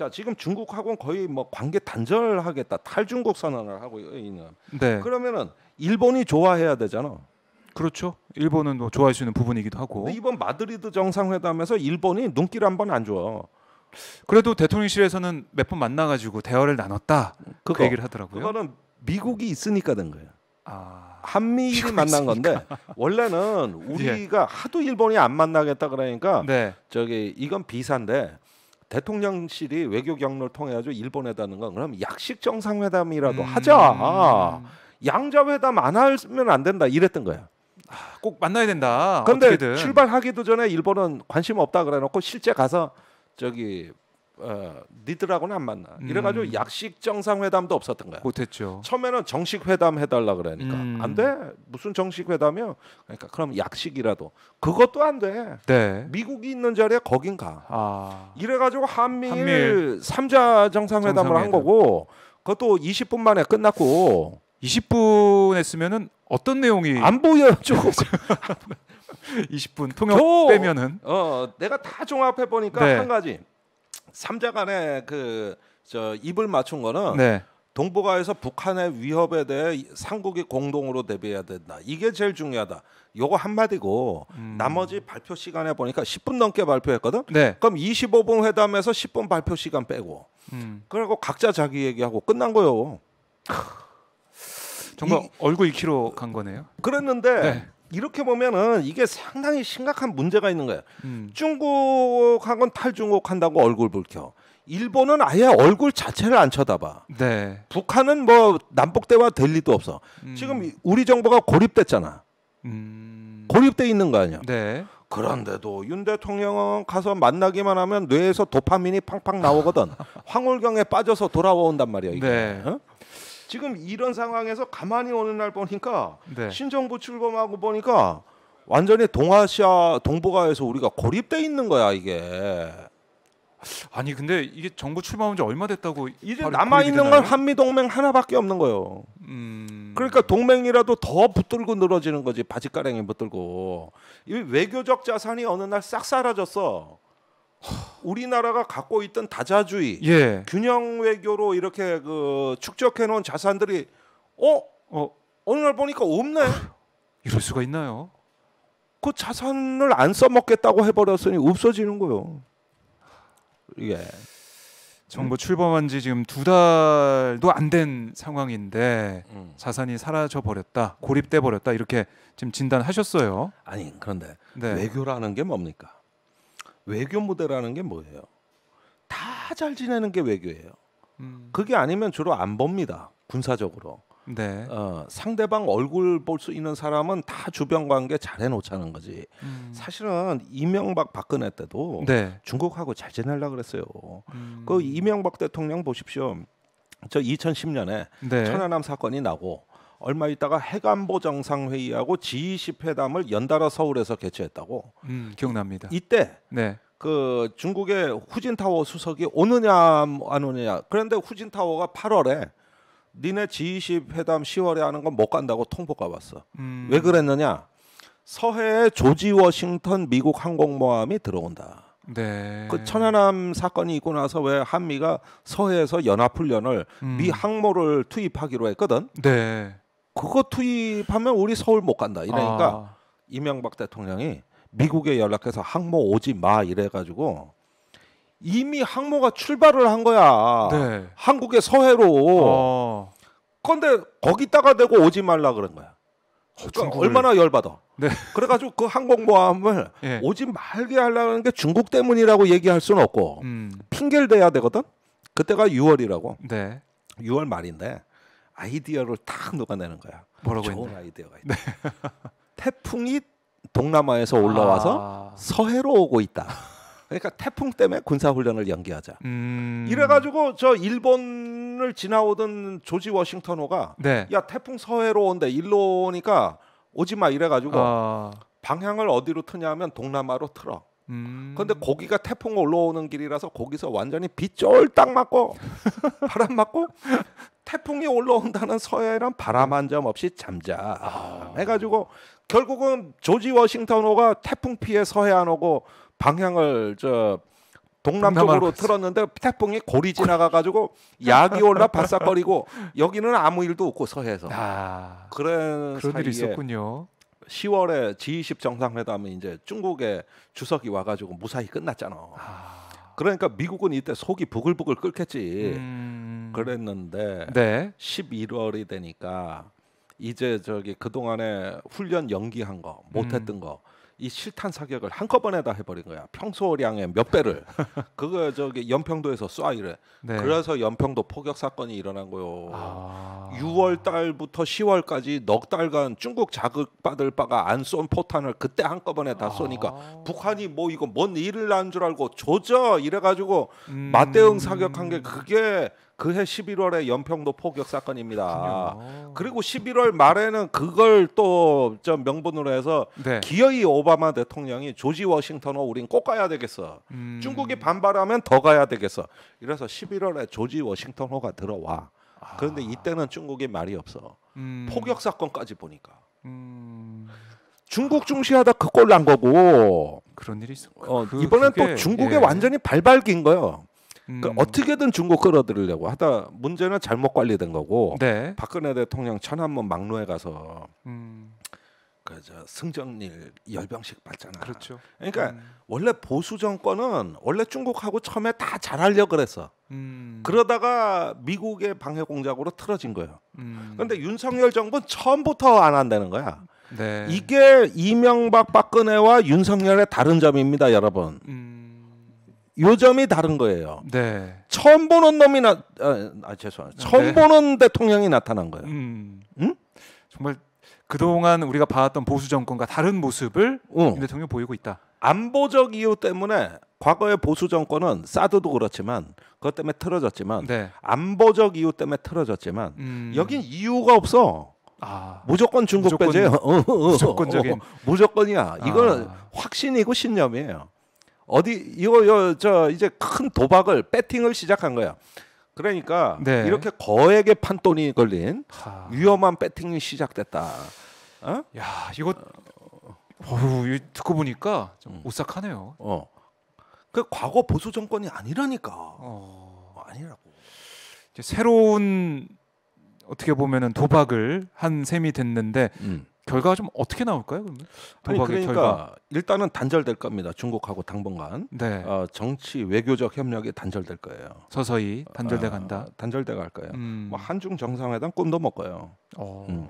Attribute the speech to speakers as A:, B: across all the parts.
A: 자 지금 중국하고는 거의 뭐 관계 단절하겠다 탈중국 선언을 하고 있는.
B: 네.
A: 그러면은 일본이 좋아해야 되잖아.
B: 그렇죠. 일본은 뭐 좋아할 수 있는 부분이기도 하고.
A: 이번 마드리드 정상회담에서 일본이 눈길 한 번 안 줘.
B: 그래도 대통령실에서는 몇 번 만나가지고 대화를 나눴다. 그
A: 그거
B: 얘기를 하더라고요.
A: 그거는 미국이 있으니까 된 거예요.
B: 아,
A: 한미일이 만난 건데 원래는 우리가 하도 일본이 안 만나겠다 그러니까
B: 네.
A: 저기 이건 비사인데 대통령실이 외교 경로를 통해 가지고 일본에다는 건 그럼 약식 정상회담이라도
B: 음.
A: 하자. 양자회담 안 하면 안 된다 이랬던 거야.
B: 꼭 만나야 된다.
A: 근데
B: 어떻게든.
A: 출발하기도 전에 일본은 관심 없다 그래놓고 실제 가서 저기 어, 니들하고는 안 만나. 이래가지고
B: 음.
A: 약식 정상회담도 없었던 거야.
B: 못했죠.
A: 처음에는 정식 회담 해달라 그러니까
B: 음.
A: 안 돼. 무슨 정식 회담이요? 그러니까 그럼 약식이라도 그것도 안 돼.
B: 네.
A: 미국이 있는 자리에 거긴 가.
B: 아,
A: 이래가지고 한미일, 삼자 정상회담을 한
B: 정상회담.
A: 거고 그것도 20분 만에 끝났고
B: 20분 했으면은 어떤 내용이
A: 안 보여줘.
B: 20분 통역
A: 저-
B: 빼면은
A: 어, 내가 다 종합해 보니까
B: 네.
A: 한 가지 삼자 간에 그 저 입을 맞춘 거는
B: 네.
A: 동북아에서 북한의 위협에 대해 삼국이 공동으로 대비해야 된다. 이게 제일 중요하다. 요거 한마디고
B: 음.
A: 나머지 발표 시간에 보니까 10분 넘게 발표했거든.
B: 네.
A: 그럼 25분 회담에서 10분 발표 시간 빼고
B: 음.
A: 그리고 각자 자기 얘기하고 끝난 거요.
B: 정말
A: 이-
B: 얼굴 2kg 간 거네요.
A: 그랬는데
B: 네.
A: 이렇게 보면은 이게 상당히 심각한 문제가 있는 거야.
B: 음.
A: 중국하고는 탈중국한다고 얼굴 붉혀. 일본은 아예 얼굴 자체를 안 쳐다봐.
B: 네.
A: 북한은 뭐 남북 대화 될 리도 없어.
B: 음.
A: 지금 이- 우리 정부가 고립됐잖아.
B: 음.
A: 고립돼 있는 거 아니야.
B: 네.
A: 그런데도 윤 대통령은 가서 만나기만 하면 뇌에서 도파민이 팡팡 나오거든. 황홀경에 빠져서 돌아온단 말이야. 이게.
B: 네.
A: 어? 지금 이런 상황에서 가만히 오는 날 보니까
B: 네.
A: 신정부 출범하고 보니까 완전히 동아시아 동북아에서 우리가 고립돼 있는 거야 이게.
B: 아니 근데 이게 정부 출범한 지 얼마 됐다고
A: 이제 남아 있는 건? 한미 동맹 하나밖에 없는 거예요.
B: 음.
A: 그러니까 동맹이라도 더 붙들고 늘어지는 거지 바지가랑이 붙들고 이 외교적 자산이 어느 날 싹 사라졌어. 우리나라가 갖고 있던 다자주의,
B: 예.
A: 균형 외교로 이렇게 그 축적해 놓은 자산들이 어
B: 어
A: 어느 날 보니까 없네.
B: 이럴 수가 있나요?
A: 그 자산을 안 써먹겠다고 해버렸으니 없어지는 거요. 이게
B: 정부 출범한 지 지금 두 달도 안 된 상황인데
A: 음.
B: 자산이 사라져 버렸다, 고립돼 버렸다 이렇게 지금 진단하셨어요.
A: 아니 그런데
B: 네.
A: 외교라는 게 뭡니까? 외교 무대라는 게 뭐예요? 다 잘 지내는 게 외교예요.
B: 음.
A: 그게 아니면 주로 안 봅니다. 군사적으로.
B: 네.
A: 어, 상대방 얼굴 볼 수 있는 사람은 다 주변 관계 잘 해놓자는 거지.
B: 음.
A: 사실은 이명박 박근혜 때도
B: 네.
A: 중국하고 잘 지내려 그랬어요.
B: 음.
A: 그 이명박 대통령 보십시오. 저 2010년에
B: 네.
A: 천안함 사건이 나고 얼마 있다가 해관보 정상회의하고 G20 회담을 연달아 서울에서 개최했다고.
B: 음, 기억납니다.
A: 이때
B: 네.
A: 그 중국의 후진타워 수석이 오느냐 안 오느냐. 그런데 후진타워가 8월에 니네 G20 회담 10월에 하는 건 못 간다고 통보가 왔어.
B: 음.
A: 왜 그랬느냐? 서해에 조지 워싱턴 미국 항공모함이 들어온다.
B: 네.
A: 그 천안함 사건이 있고 나서 왜 한미가 서해에서 연합훈련을
B: 음.
A: 미 항모를 투입하기로 했거든.
B: 네.
A: 그거 투입하면 우리 서울 못 간다. 이러니까
B: 아.
A: 이명박 대통령이 미국에 연락해서 항모 오지 마 이래가지고 이미 항모가 출발을 한 거야.
B: 네.
A: 한국의 서해로.
B: 어.
A: 그런데 거기다가 대고 오지 말라 그런 거야. 그러니까
B: 중국을-
A: 얼마나 열받아.
B: 네.
A: 그래가지고 그 항공모함을
B: 예.
A: 오지 말게 하려는 게 중국 때문이라고 얘기할 수는 없고
B: 음.
A: 핑계를 대야 되거든. 그때가 6월이라고.
B: 네.
A: 6월 말인데 아이디어를 딱 녹아내는 거야.
B: 뭐라고
A: 좋은
B: 했나요?
A: 아이디어가 있다. 태풍이 동남아에서 올라와서
B: 아.
A: 서해로 오고 있다. 그러니까 태풍 때문에 군사 훈련을 연기하자.
B: 음.
A: 이래가지고 저 일본을 지나오던 조지 워싱턴호가
B: 네.
A: 야 태풍 서해로 온대 일로 오니까 오지 마 이래가지고
B: 아.
A: 방향을 어디로 트냐면 동남아로 틀어.
B: 음.
A: 근데 거기가 태풍 올라오는 길이라서 거기서 완전히 비 쫄딱 맞고 바람 맞고 태풍이 올라온다는 서해는 바람 한 점 없이 잠자
B: 아.
A: 해가지고 결국은 조지 워싱턴호가 태풍 피해 서해 안 오고 방향을 저 동남쪽으로 틀었는데 태풍이 고리 지나가가지고 약이 올라 바싹거리고 여기는 아무 일도 없고 서해에서
B: 아,
A: 그런
B: 그런 일이 있었군요.
A: 10월에 G20 정상회담이 이제 중국의 주석이 와가지고 무사히 끝났잖아.
B: 아,
A: 그러니까 미국은 이때 속이 부글부글 끓겠지.
B: 음,
A: 그랬는데
B: 네.
A: 11월이 되니까 이제 저기 그 동안에 훈련 연기한 거 못했던
B: 음.
A: 거. 이 실탄 사격을 한꺼번에 다 해버린 거야. 평소량의 몇 배를. 그거 저기 연평도에서 쏴 이래.
B: 네.
A: 그래서 연평도 포격 사건이 일어난 거요.
B: 아,
A: 6월 달부터 10월까지 넉 달간 중국 자극 받을 바가 안 쏜 포탄을 그때 한꺼번에 다 쏘니까
B: 아.
A: 북한이 뭐 이거 뭔 일을 난 줄 알고 조져 이래가지고
B: 음,
A: 맞대응 사격한 게 그게 그해 11월에 연평도 포격 사건입니다.
B: 그렇군요.
A: 그리고 11월 말에는 그걸 또저 명분으로 해서
B: 네.
A: 기어이 오바마 대통령이 조지 워싱턴호 우린 꼭 가야 되겠어.
B: 음,
A: 중국이 반발하면 더 가야 되겠어. 이래서 11월에 조지 워싱턴호가 들어와.
B: 아,
A: 그런데 이때는 중국이 말이 없어.
B: 음,
A: 포격 사건까지 보니까
B: 음,
A: 중국 중시하다 그 꼴 난 거고
B: 그런 일이 있어.
A: 어,
B: 그-
A: 이번엔
B: 그게,
A: 또 중국에
B: 예.
A: 완전히 발발긴 거예요.
B: 음,
A: 그 어떻게든 중국 끌어들이려고 하다 문제는 잘못 관리된 거고
B: 네.
A: 박근혜 대통령 천안문 막로에 가서
B: 음,
A: 그저 승정일 열병식 받잖아.
B: 그렇죠.
A: 그러니까
B: 음,
A: 원래 보수 정권은 원래 중국하고 처음에 다 잘하려 그랬어.
B: 음,
A: 그러다가 미국의 방해 공작으로 틀어진 거예요.
B: 음,
A: 그런데 윤석열 정부는 처음부터 안 한다는 거야.
B: 네.
A: 이게 이명박 박근혜와 윤석열의 다른 점입니다, 여러분.
B: 음,
A: 요 점이 다른 거예요.
B: 네.
A: 처음 보는 놈이 나, 아, 아 죄송합니다. 처음
B: 네.
A: 보는 대통령이 나타난 거예요.
B: 음,
A: 응?
B: 정말 그동안 우리가 봐왔던 보수 정권과 다른 모습을
A: 응.
B: 윤 대통령이 보이고 있다.
A: 안보적 이유 때문에 과거의 보수 정권은 사드도 그렇지만 그것 때문에 틀어졌지만
B: 네.
A: 안보적 이유 때문에 틀어졌지만
B: 음,
A: 여긴 이유가 없어.
B: 아,
A: 무조건 중국
B: 무조건-
A: 배제요. 어, 어, 어,
B: 무조건적인.
A: 어, 무조건이야. 이거는
B: 아.
A: 확신이고 신념이에요. 어디 이거 요, 저 이제 큰 도박을 배팅을 시작한 거야. 그러니까
B: 네.
A: 이렇게 거액의 판돈이 걸린
B: 하,
A: 위험한 배팅이 시작됐다. 어?
B: 야, 이거 이거 듣고 보니까 좀
A: 음.
B: 오싹하네요.
A: 어. 그 과거 보수 정권이 아니라니까.
B: 어,
A: 아니라고.
B: 이제 새로운 어떻게 보면은 도박을 한 셈이 됐는데
A: 음.
B: 결과가 좀 어떻게 나올까요? 그러면
A: 아니 그러니까
B: 결과.
A: 일단은 단절될 겁니다. 중국하고 당분간
B: 네.
A: 어, 정치 외교적 협력이 단절될 거예요.
B: 서서히 단절돼
A: 어,
B: 간다.
A: 단절돼 갈 거예요.
B: 음.
A: 뭐 한중 정상회담 꿈도 못 꿔요.
B: 어.
A: 음.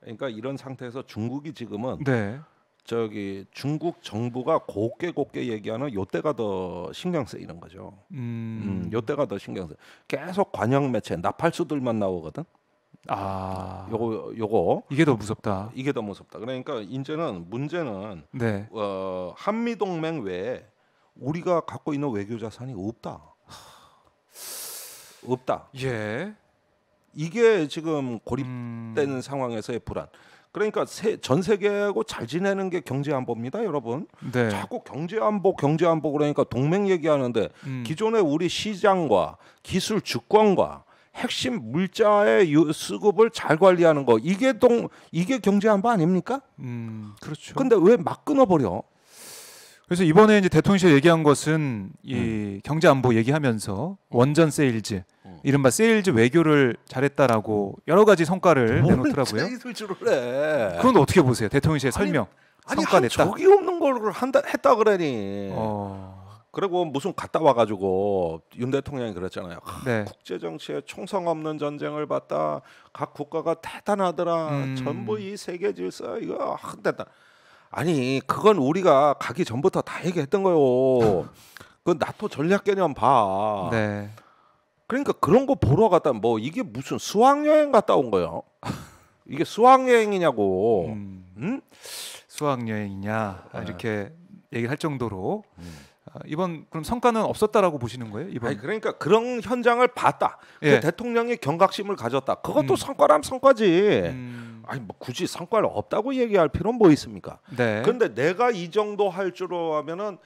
A: 그러니까 이런 상태에서 중국이 지금은
B: 네.
A: 저기 중국 정부가 곱게 곱게 얘기하는 요때가 더 신경 쓰이는 거죠. 음,
B: 음.
A: 요때가 더 신경 쓰. 계속 관영 매체 나팔수들만 나오거든.
B: 아.
A: 요거 요거
B: 이게 더 무섭다.
A: 이게 더 무섭다. 그러니까 이제는 문제는
B: 네.
A: 어, 한미 동맹 외에 우리가 갖고 있는 외교 자산이 없다. 없다.
B: 예.
A: 이게 지금 고립된
B: 음.
A: 상황에서의 불안. 그러니까 세, 전 세계하고 잘 지내는 게 경제 안보입니다, 여러분.
B: 네.
A: 자꾸 경제 안보, 경제 안보 그러니까 동맹 얘기하는데
B: 음.
A: 기존의 우리 시장과 기술 주권과 핵심 물자의 유- 수급을 잘 관리하는 거 이게 동 이게 경제 안보 아닙니까?
B: 음. 그렇죠.
A: 근데 왜 막 끊어버려?
B: 그래서 이번에 이제 대통령실 얘기한 것은 이
A: 음.
B: 경제 안보 얘기하면서 원전 세일즈,
A: 음.
B: 이른바 세일즈 외교를 잘했다라고 여러 가지 성과를
A: 뭘
B: 내놓더라고요. 그건 어떻게 보세요? 대통령실
A: 아니,
B: 설명.
A: 아니
B: 성과
A: 한
B: 냈다.
A: 적이 없는 걸 한다 했다 그러니.
B: 어.
A: 그리고 무슨 갔다 와가지고 윤 대통령이 그랬잖아요. 하,
B: 네.
A: 국제 정치에 총성 없는 전쟁을 봤다. 각 국가가 대단하더라.
B: 음.
A: 전부 이 세계 질서 이거 한대다. 아니 그건 우리가 가기 전부터 다 얘기했던 거요. 그 나토 전략 개념 봐.
B: 네.
A: 그러니까 그런 거 보러 갔다 뭐 이게 무슨 수학 여행 갔다 온 거예요. 이게 수학 여행이냐고.
B: 음,
A: 응?
B: 수학 여행이냐 아,
A: 네.
B: 이렇게 얘기를 할 정도로
A: 음.
B: 아, 이번 그럼 성과는 없었다라고 보시는 거예요? 이번
A: 아니 그러니까 그런 현장을 봤다.
B: 예.
A: 그 대통령이 경각심을 가졌다. 그것도
B: 음.
A: 성과라면 성과지.
B: 음,
A: 아니 뭐 굳이 성과를 없다고 얘기할 필요는 뭐 있습니까?
B: 네.
A: 근데 내가 이 정도 할 줄로 하면은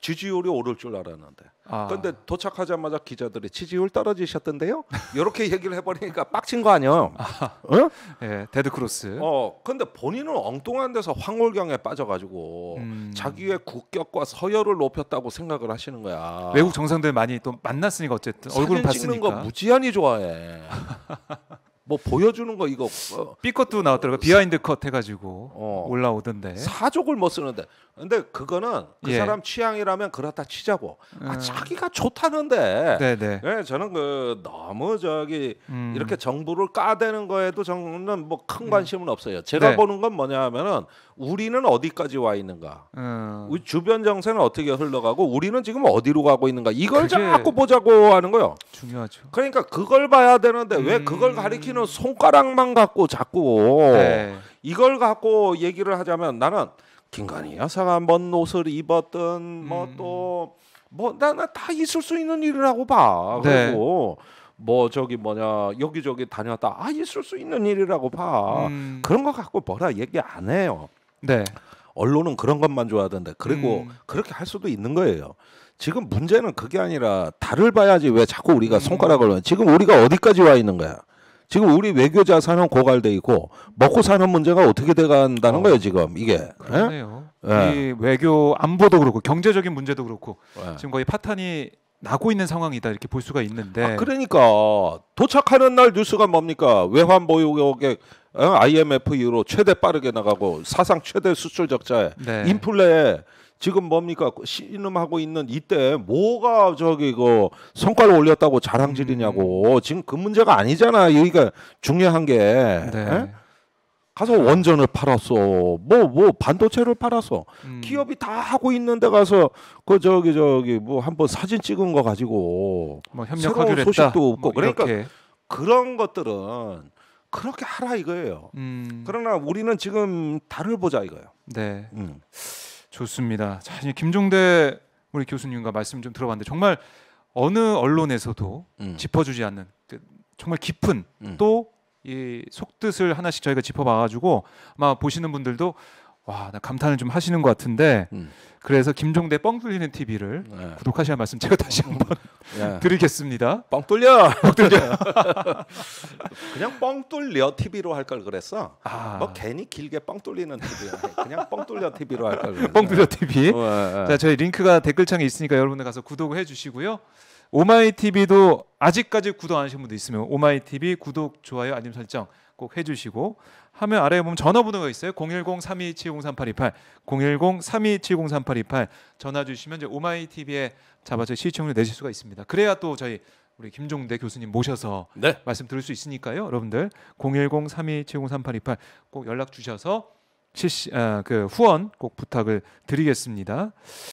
A: 지지율이 오를 줄 알았는데.
B: 아,
A: 근데 도착하자마자 기자들이 지지율 떨어지셨던데요? 이렇게 얘기를 해버리니까 빡친 거 아니에요? 어?
B: 예, 데드 크로스.
A: 어, 근데 본인은 엉뚱한 데서 황홀경에 빠져가지고
B: 음.
A: 자기의 국격과 서열을 높였다고 생각을 하시는 거야.
B: 외국 정상들 많이 또 만났으니까 어쨌든 얼굴을
A: 사진 찍는 거
B: 봤으니까
A: 무지한히 좋아해. 뭐 보여주는 거 이거 어,
B: B컷도 나왔더라고 비하인드 컷 해가지고
A: 어.
B: 올라오던데.
A: 사족을 못 쓰는데. 근데 그거는 그
B: 예.
A: 사람 취향이라면 그렇다 치자고. 아,
B: 음.
A: 자기가 좋다는데.
B: 네네.
A: 예, 저는 그 너무 저기
B: 음.
A: 이렇게 정부를 까대는 거에도 저는 뭐 큰 관심은 없어요. 제가
B: 네.
A: 보는 건 뭐냐면은 우리는 어디까지 와 있는가,
B: 음.
A: 우리 주변 정세는 어떻게 흘러가고 우리는 지금 어디로 가고 있는가 이걸 자꾸 보자고 하는 거요.
B: 중요하죠.
A: 그러니까 그걸 봐야 되는데 왜
B: 음.
A: 그걸 가리키는 손가락만 갖고 자꾸
B: 네.
A: 이걸 갖고 얘기를 하자면 나는 김건희 여사가 뭔 옷을 입었든 뭐
B: 음.
A: 또뭐 나는 다 있을 수 있는 일이라고 봐.
B: 네.
A: 그리고 뭐 저기 뭐냐 여기저기 다녔다 아 있을 수 있는 일이라고 봐.
B: 음.
A: 그런 거 갖고 뭐라 얘기 안 해요.
B: 네.
A: 언론은 그런 것만 좋아하던데 그리고
B: 음.
A: 그렇게 할 수도 있는 거예요. 지금 문제는 그게 아니라 달을 봐야지 왜 자꾸 우리가
B: 음.
A: 손가락을 지금 우리가 어디까지 와 있는 거야? 지금 우리 외교 자산은 고갈돼 있고 먹고 사는 문제가 어떻게 돼간다는
B: 어.
A: 거예요 지금 이게. 예?
B: 그러네요.
A: 예.
B: 이 외교 안보도 그렇고 경제적인 문제도 그렇고
A: 예.
B: 지금 거의 파탄이 나고 있는 상황이다 이렇게 볼 수가 있는데.
A: 아, 그러니까 도착하는 날 뉴스가 뭡니까? 외환 보유고액 어? IMF 이후로 최대 빠르게 나가고 사상 최대 수출 적자에
B: 네.
A: 인플레 지금 뭡니까 신음하고 있는 이때 뭐가 저기 그 성과를 올렸다고 자랑질이냐고 지금 그 문제가 아니잖아 여기가 중요한 게
B: 네.
A: 에? 가서 원전을 팔았어 뭐 뭐 반도체를 팔았어
B: 음.
A: 기업이 다 하고 있는데 가서 그 저기 저기 뭐 한번 사진 찍은 거 가지고
B: 뭐
A: 새로운
B: 협력하기로 했다.
A: 소식도 없고.
B: 뭐
A: 그러니까
B: 이렇게.
A: 그런 것들은 그렇게 하라 이거예요.
B: 음.
A: 그러나 우리는 지금 달을 보자 이거예요.
B: 네.
A: 음.
B: 좋습니다. 자, 이제 김종대 우리 교수님과 말씀 좀 들어봤는데 정말 어느 언론에서도
A: 음.
B: 짚어주지 않는 그 정말 깊은
A: 음.
B: 또이 속뜻을 하나씩 저희가 짚어봐가지고 아마 보시는 분들도 와나 감탄을 좀 하시는 것 같은데
A: 음.
B: 그래서 김종대 뻥 뚫리는 TV를
A: 네.
B: 구독하셔야 말씀 제가 다시 한번
A: 예.
B: 드리겠습니다.
A: 뻥 뚫려. 뻥 뚫려. 그냥 뻥 뚫려 TV로 할 걸 그랬어.
B: 아,
A: 뭐 괜히 길게 뻥 뚫리는 TV 그냥 뻥 뚫려 TV로 할 걸.
B: 뻥 뚫려 TV.
A: 어, 예, 예.
B: 자, 저희 링크가 댓글창에 있으니까 여러분들 가서 구독을 해주시고요. 오마이 TV도 아직까지 구독 안 하신 분도 있으면 오마이 TV 구독, 좋아요, 알림 설정 꼭 해주시고 화면 아래에 보면 전화번호가 있어요. 010-3270-3828, 010-3270-3828 전화 주시면 이제 오마이 TV에 잡아서 시청률 내실 수가 있습니다. 그래야 또 저희 우리 김종대 교수님 모셔서
A: 네.
B: 말씀 들을 수 있으니까요. 여러분들 010-3270-3828 꼭 연락 주셔서 실시 아, 그 후원 꼭 부탁을 드리겠습니다.